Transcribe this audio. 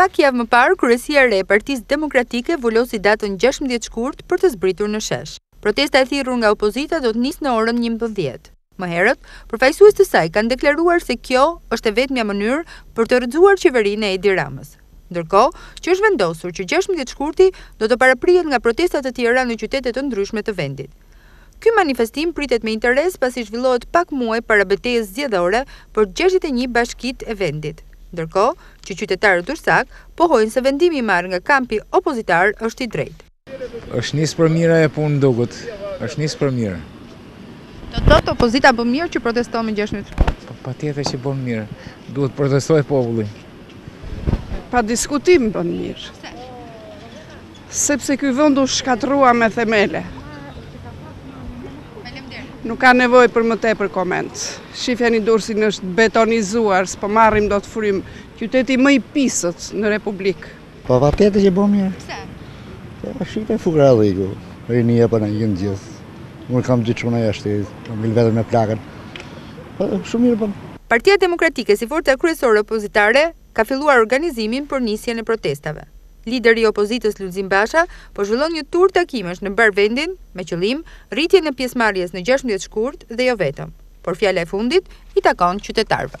Pak javë më parë, kryesia e re e Partisë Demokratike vulosi datën gjashtëmbëdhjetë shkurt për të zbritur në shesh. Protesta e thirrur nga opozita do të nisë në orën njëmbëdhjetë. Më herët, përfaqësues të saj kanë deklaruar se kjo është e vetmja mënyrë për të rrëxuar qeverinë e Edi Ramës. Ndërkohë, që është vendosur që gjashtëmbëdhjetë shkurti do të paraprihet nga protesta të tjera në qytete të ndryshme të vendit. Ky manifestim pritet me interes pasi zhvillohet pak muaj para betejës zgjedhore për gjashtëdhjetë e një bashkitë e vendit. Ndërkohë, që qytetarët durrësakë pohojnë se vendimi i marrë nga kampi opozitar është i drejtë. Është nisë për mirë ajo punë duket. Është nisë për mirë. Do të thotë opozita bën mirë që proteston me gjashtëmbëdhjetë shkurt? Po patjetër që bën mirë. Duhet të protestojë populli. Pa diskutim bën mirë. Pse? Sepse ky vend u shkatërrua me themele. Nuk ka nevojë për më tepër koment. Shifjani Durrësin është betonizuar, s'po marrim dot frymë. Qyteti më i pisët në Republikë. Po patjetër që bën mirë. Pse? Po shife fukarallëkun. Rinia po na ikën gjithë. Unë kam dy çuna jashtë, kam ngel vetëm me plakën. Po shumë mirë bën. Partia Demokratike si forca kryesore opozitare ka filluar organizimin për nisjen e protestave. Lideri i opozitës Lulzim Basha po zhvillon një tur takimesh në mbarë vendin me qëllim rritjen e pjesëmarrjes në gjashtëmbëdhjetë shkurt dhe jo vetëm, por fjala e fundit i takon qytetarëve.